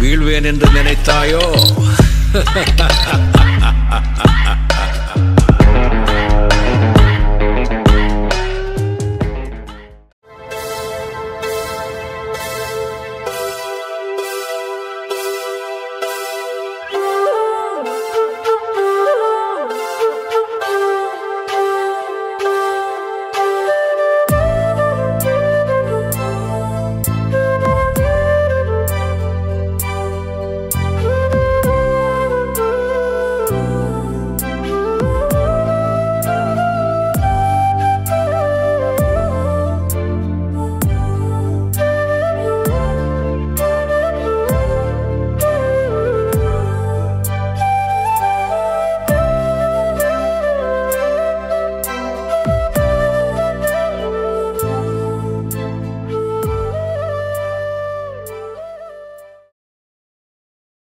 வீழ்வேன் என்று நினைத்தாயோ?